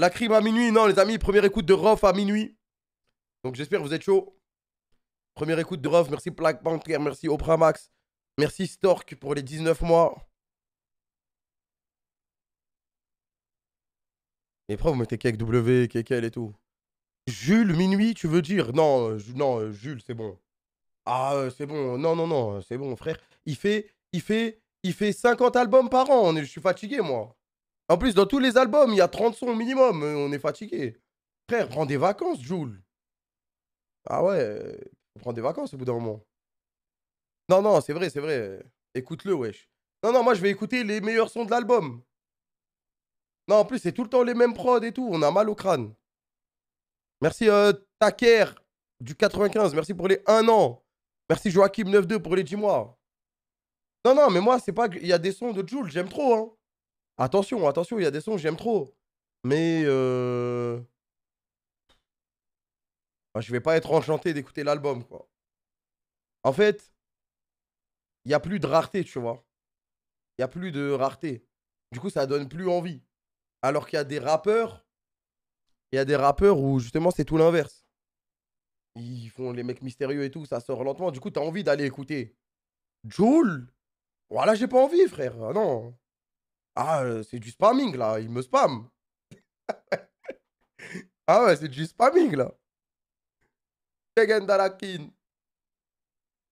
La crime à minuit, non, les amis. Première écoute de Rof à minuit. Donc j'espère que vous êtes chaud. Première écoute de Rof. Merci Black Panther. Merci Oprah Max. Merci Stork pour les 19 mois. Et pourquoi vous mettez Kek W, Kekel et tout? Jules, minuit, tu veux dire? Non, euh, non, euh, Jules, c'est bon. Ah, euh, c'est bon. Non, non, non, c'est bon, frère. Il fait, il fait, il fait 50 albums par an. Je suis fatigué, moi. En plus, dans tous les albums, il y a 30 sons minimum. euh, On est fatigué. Frère, prends des vacances, Jules. Ah ouais, euh, prendre des vacances au bout d'un moment. Non, non, c'est vrai, c'est vrai. Écoute-le, wesh. Non, non, moi, je vais écouter les meilleurs sons de l'album. Non, en plus, c'est tout le temps les mêmes prods et tout. On a mal au crâne. Merci, euh, Taker du 95. Merci pour les 1 an. Merci, Joachim 92 pour les 10 mois. Non, non, mais moi, c'est pas. Il y a des sons de Jules, j'aime trop, hein. Attention, attention, il y a des sons, j'aime trop. Mais. Euh... ah, Je vais pas être enchanté d'écouter l'album, quoi. En fait, il n'y a plus de rareté, tu vois. Il n'y a plus de rareté. Du coup, ça donne plus envie. Alors qu'il y a des rappeurs, il y a des rappeurs où justement c'est tout l'inverse. Ils font les mecs mystérieux et tout, ça sort lentement. Du coup, t'as envie d'aller écouter. Joule? Voilà, j'ai pas envie, frère. Ah non. Ah, euh, c'est du spamming là, il me spam. ah ouais, c'est du spamming là.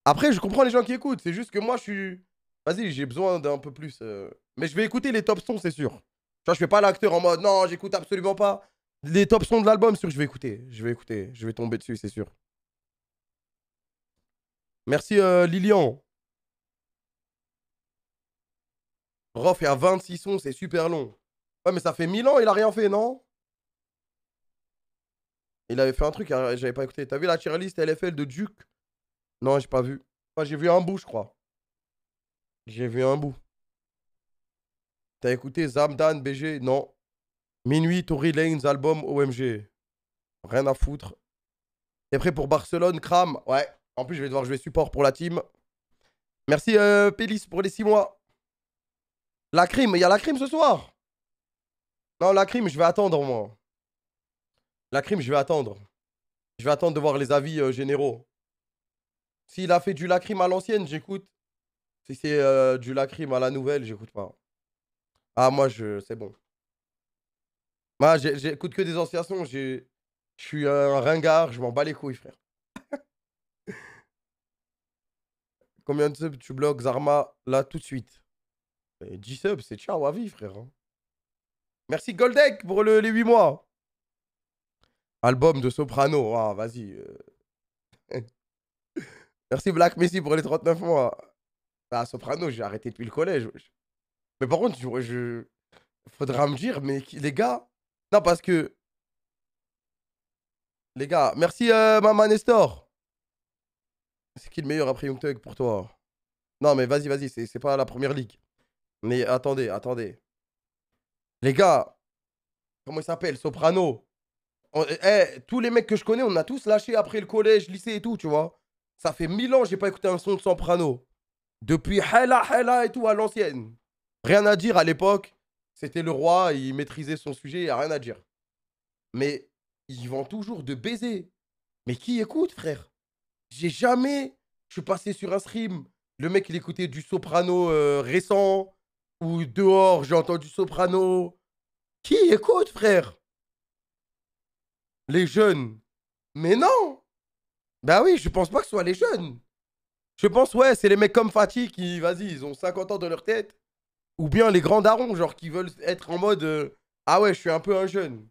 Après, je comprends les gens qui écoutent. C'est juste que moi, je suis. Vas-y, j'ai besoin d'un peu plus. euh, Mais je vais écouter les top sons, c'est sûr. Tu vois, je fais pas l'acteur en mode non, j'écoute absolument pas. Les top sons de l'album, c'est sûr je vais écouter. Je vais écouter. Je vais tomber dessus, c'est sûr. Merci euh, Lilian. À 26 sons, c'est super long. Ouais, mais ça fait 1000 ans, il a rien fait, non? Il avait fait un truc, euh, j'avais pas écouté. T'as vu la tier list LFL de Duke? Non, j'ai pas vu. Enfin, j'ai vu un bout, je crois. J'ai vu un bout. T'as écouté Zamdan, BG Non. Minuit, Tory Lanez, album OMG. Rien à foutre. T'es prêt pour Barcelone, Kram Ouais. En plus, je vais devoir jouer support pour la team. Merci, euh, Pélis, pour les 6 mois. La crime, il y a la crime ce soir Non, la crime, je vais attendre, moi. La crime, je vais attendre. Je vais attendre de voir les avis euh, généraux. S'il a fait du lacrim à l'ancienne, j'écoute. Si c'est euh, du lacrim à la nouvelle, j'écoute pas. Ah, moi, je, c'est bon. Moi, j'écoute que des anciens sons. Je suis un ringard, je m'en bats les couilles, frère. Combien de subs tu bloques Zarma? Là tout de suite Et 10 subs, c'est ciao à vie, frère. hein. Merci Goldek pour le- les 8 mois. Album de Soprano. Ah, vas-y. euh. Merci Black Messi pour les 39 mois. Ah, Soprano, j'ai arrêté depuis le collège. Mais par contre, je, faudra me dire, mais les gars. Non, parce que. Les gars, merci euh, Maman Nestor. C'est qui le meilleur après Young Thug pour toi? Non, mais vas-y, vas-y, c'est pas la première ligue. Mais attendez, attendez. Les gars, comment il s'appelle? Soprano. On- eh, tous les mecs que je connais, on a tous lâché après le collège, lycée et tout, tu vois. Ça fait mille ans que j'ai pas écouté un son de Soprano. Depuis Hella Hella et tout à l'ancienne. Rien à dire à l'époque. C'était le roi, il maîtrisait son sujet, y a rien à dire. Mais ils vendent toujours de baiser. Mais qui écoute, frère? J'ai jamais. Je suis passé sur un stream. Le mec, il écoutait du soprano euh, récent. Ou dehors, j'ai entendu soprano. Qui écoute, frère? Les jeunes. Mais non Bah oui, je pense pas que ce soit les jeunes. Je pense, ouais, c'est les mecs comme Fatih qui, vas-y, ils ont 50 ans dans leur tête. Ou bien les grands darons, genre, qui veulent être en mode euh, Ah ouais, je suis un peu un jeune.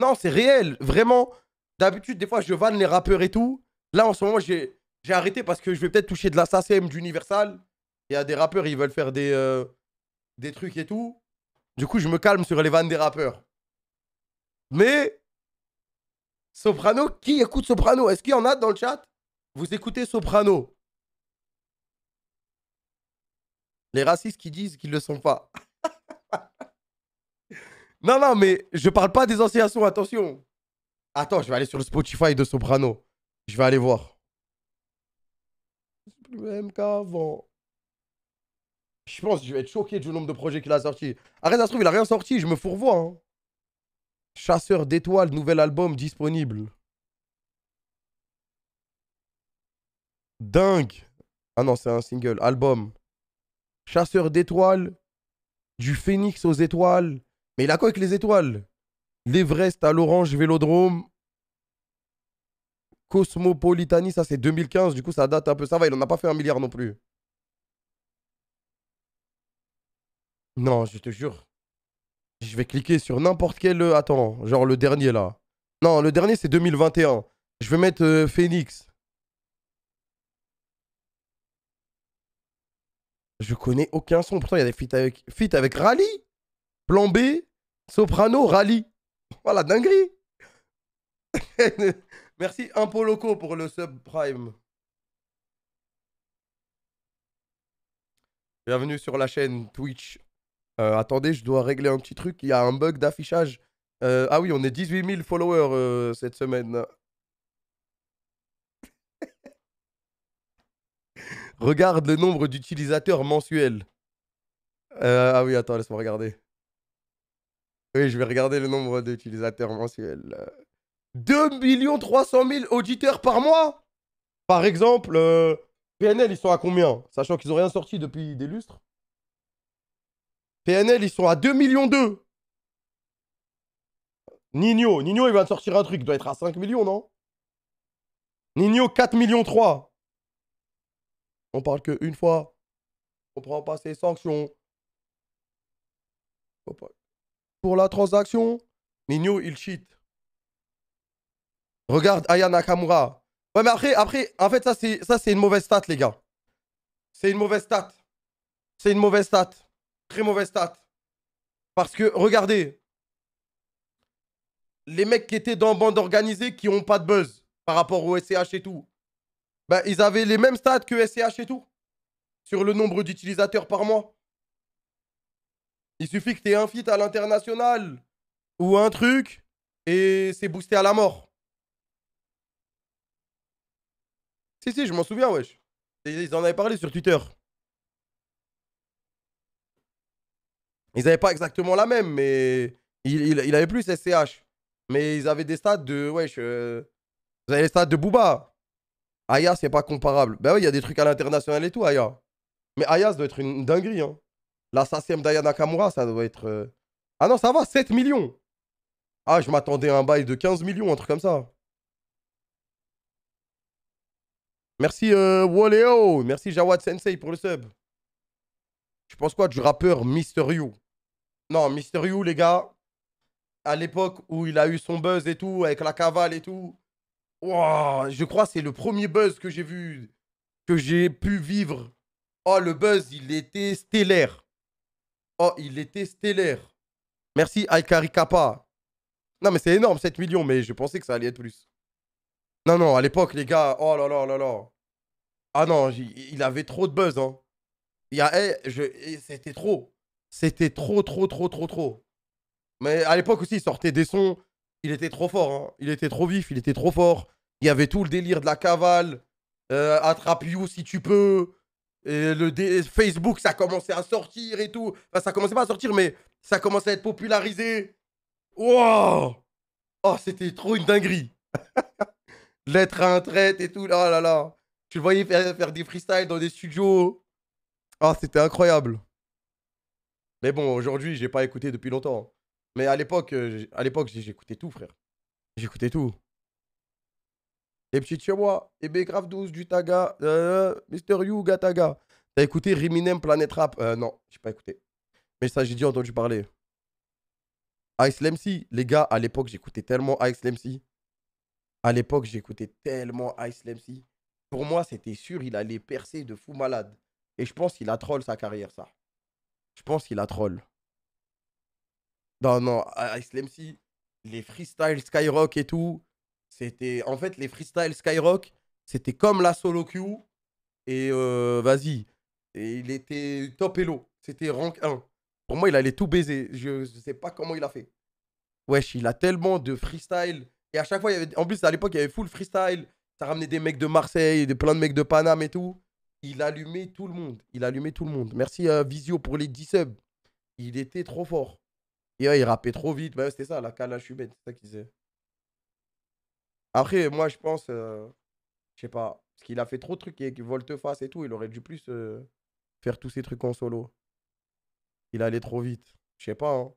Non, c'est réel, vraiment. D'habitude, des fois, je vanne les rappeurs et tout. Là, en ce moment, j'ai arrêté parce que je vais peut-être toucher de la SACEM d'Universal. Il y a des rappeurs, ils veulent faire des, euh, des trucs et tout. Du coup, je me calme sur les vannes des rappeurs. Mais, Soprano, qui écoute Soprano? Est-ce qu'il y en a dans le chat? Vous écoutez Soprano? Les racistes qui disent qu'ils ne le sont pas. non, non, mais je parle pas des anciens sons, attention. Attends, je vais aller sur le Spotify de Soprano. Je vais aller voir. C'est plus même qu'avant. Je pense que je vais être choqué du nombre de projets qu'il a sortis. Arrête, ça se trouve, il a rien sorti, je me fourvoie. Hein. Chasseur d'étoiles, nouvel album disponible. Dingue. Ah non, c'est un single, album. Chasseur d'étoiles, du phénix aux étoiles. Mais il a quoi avec les étoiles? L'Everest à l'Orange Vélodrome. Cosmopolitanie, ça c'est 2015, du coup ça date un peu. Ça va, il en a pas fait un milliard non plus. Non, je te jure. Je vais cliquer sur n'importe quel. Euh, attends, genre le dernier là. Non, le dernier c'est 2021. Je vais mettre euh, Phoenix. Je connais aucun son. Pourtant, il y a des feats avec, feats avec Rally. Plan B, Soprano, Rally. Voilà, dinguerie. Merci Impoloco pour le subprime. Bienvenue sur la chaîne Twitch. Euh, attendez, je dois régler un petit truc. Il y a un bug d'affichage. Euh, ah oui, on est 18 000 followers euh, cette semaine. Regarde le nombre d'utilisateurs mensuels. ah oui, attends, laisse-moi regarder. Oui, je vais regarder le nombre d'utilisateurs mensuels. 2 300 000 auditeurs par mois Par exemple, PNL, ils sont à combien? Sachant qu'ils n'ont rien sorti depuis des lustres? PNL, ils sont à 2 millions 2. Nino, Nino, il va sortir un truc. Il doit être à 5 millions, non? Nino, 4 millions 3. On parle qu'une fois. On prend pas ses sanctions. Pour la transaction, Nino, il cheat. Regarde Aya Nakamura. Ouais, mais après, après en fait, ça, c'est une mauvaise stat, les gars. C'est une mauvaise stat. C'est une mauvaise stat. Très mauvaise stat. Parce que, regardez, les mecs qui étaient dans bande organisée qui ont pas de buzz par rapport au SCH et tout, bah, ils avaient les mêmes stats que SCH et tout. Sur le nombre d'utilisateurs par mois. Il suffit que tu aies un feat à l'international ou un truc et c'est boosté à la mort. Si, si, je m'en souviens, wesh. Ils en avaient parlé sur Twitter. Ils n'avaient pas exactement la même, mais il, avait plus SCH. Mais ils avaient des stats de. Wesh. Euh, vous avez les stats de Booba. Aya, c'est pas comparable. Ben oui, il y a des trucs à l'international et tout, Aya. Mais Aya, ça doit être une dinguerie. Hein. L'assassin d'Aya Nakamura, ça doit être. Euh, ah non, ça va, 7 millions. Ah, je m'attendais à un bail de 15 millions, un truc comme ça. Merci euh. Merci Jawad Sensei pour le sub. Je pense quoi du rappeur Mister You? Non, Mister You, les gars, à l'époque où il a eu son buzz et tout, avec la cavale et tout, je crois que c'est le premier buzz que j'ai vu, que j'ai pu vivre. Oh, le buzz, il était stellaire. Oh, il était stellaire. Merci, Aikari Kappa. Non, mais c'est énorme, 7 millions, mais je pensais que ça allait être plus. Non, non, à l'époque, les gars, oh là là là là. Ah non, il avait trop de buzz, hein. A, eh, c'était trop. C'était trop, trop, trop, trop, trop. Mais à l'époque aussi, il sortait des sons. Il était trop fort. Hein. Il était trop vif, il était trop fort. Il y avait tout le délire de la cavale. Euh, attrape you si tu peux. Et le Facebook, ça commençait à sortir et tout. Enfin, ça commençait pas à sortir, mais ça commençait à être popularisé. Wow Oh, c'était trop une dinguerie. Lettre à un traite et tout. Oh là là. Tu le voyais faire, faire des freestyles dans des studios. Oh, c'était incroyable. Mais bon, aujourd'hui, j'ai pas écouté depuis longtemps. Mais à l'époque, euh, à l'époque, j'écoutais tout, frère. J'écoutais tout. Les petits chez moi, EB Grave 12 du Taga, euh, Mister You Gataga. T'as écouté Riminem Planet Rap? Euh, Non, j'ai pas écouté. Mais ça, j'ai déjà entendu parler. Ice Lemcy, les gars, à l'époque, j'écoutais tellement Ice Lemcy. À l'époque, j'écoutais tellement Ice Lemcy. Pour moi, c'était sûr, il allait percer de fou malade. Et je pense qu'il a troll sa carrière, ça. Je pense qu'il a troll. Non, non, Ice MC, les freestyle Skyrock et tout, c'était. En fait, les freestyle Skyrock, c'était comme la solo queue. Et euh, vas-y. Et il était top hello. C'était rank 1. Pour moi, il allait tout baiser. Je ne sais pas comment il a fait. Wesh, il a tellement de freestyle. Et à chaque fois, il avait. En plus, à l'époque, il y avait full freestyle. Ça ramenait des mecs de Marseille, des, plein de mecs de Paname et tout. Il allumait tout le monde. Il allumait tout le monde. Merci à Visio pour les 10 subs. Il était trop fort. Et ouais, il rappait trop vite. Bah, c'était ça, la calache humaine, c'est ça qu'il disait. Après, moi, je pense, euh, je sais pas, parce qu'il a fait trop de trucs avec volte-face et tout. Il aurait dû plus euh, faire tous ces trucs en solo. Il allait trop vite. Je sais pas, hein.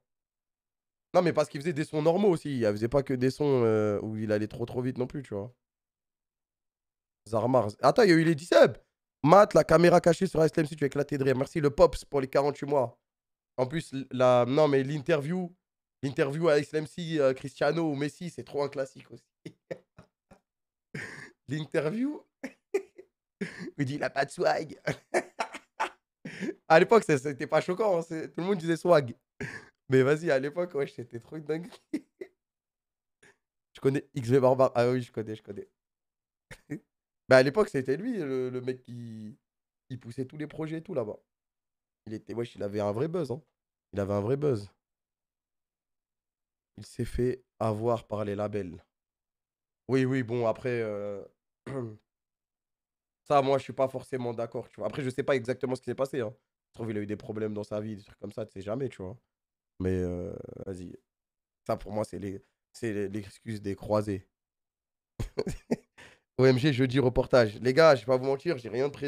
Non, mais parce qu'il faisait des sons normaux aussi. Il faisait pas que des sons euh, où il allait trop trop vite non plus, tu vois. Zarmar. Attends, il y a eu les 10 Matt, la caméra cachée sur SLMC, tu as éclaté de rire. Merci le Pops pour les 48 mois. En plus, la... non, mais l'interview, l'interview à SLMC, euh, Cristiano ou Messi, c'est trop un classique aussi. l'interview, il dit il a pas de swag. à l'époque, c'était pas choquant. Hein, tout le monde disait swag. Mais vas-y, à l'époque, ouais, c'était trop dingue. je connais XV Barbare. Ah oui, je connais, je connais. Bah à l'époque, c'était lui, le, mec qui... qui poussait tous les projets et tout là-bas. Il était, wesh, il avait un vrai buzz, hein. Il avait un vrai buzz. Il s'est fait avoir par les labels. Oui, oui, bon, après, euh, ça, moi, je suis pas forcément d'accord. Après, je sais pas exactement ce qui s'est passé, hein. Je trouve qu'il a eu des problèmes dans sa vie, des trucs comme ça, tu sais jamais, tu vois. Mais euh, vas-y. Ça, pour moi, c'est les, c'est l'excuse des croisés. OMG, jeudi reportage. Les gars, je vais pas vous mentir, j'ai rien de prévu.